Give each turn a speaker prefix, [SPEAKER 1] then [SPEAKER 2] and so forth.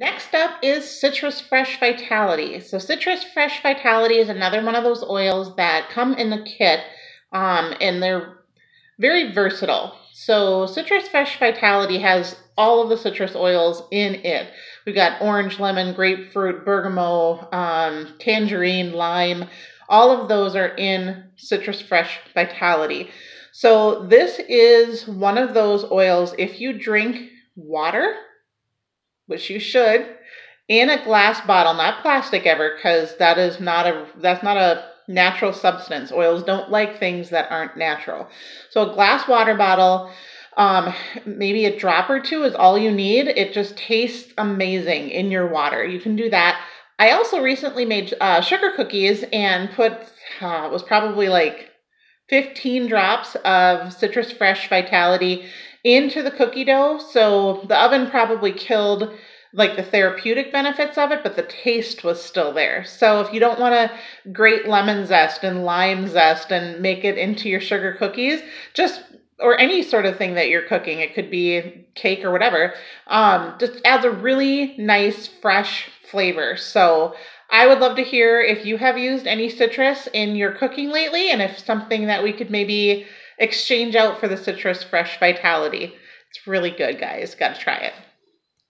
[SPEAKER 1] Next up is Citrus Fresh Vitality. So Citrus Fresh Vitality is another one of those oils that come in the kit um, and they're very versatile. So Citrus Fresh Vitality has all of the citrus oils in it. We've got orange, lemon, grapefruit, bergamot, um, tangerine, lime. All of those are in Citrus Fresh Vitality. So this is one of those oils, if you drink water, which you should, in a glass bottle, not plastic ever, because that is not a that's not a natural substance. Oils don't like things that aren't natural. So a glass water bottle, um, maybe a drop or two is all you need. It just tastes amazing in your water. You can do that. I also recently made uh, sugar cookies and put uh, was probably like 15 drops of Citrus Fresh Vitality into the cookie dough. So the oven probably killed like the therapeutic benefits of it, but the taste was still there. So if you don't want to grate lemon zest and lime zest and make it into your sugar cookies, just or any sort of thing that you're cooking, it could be cake or whatever, um, just adds a really nice fresh flavor. So I would love to hear if you have used any citrus in your cooking lately and if something that we could maybe exchange out for the Citrus Fresh Vitality. It's really good, guys. Got to try it.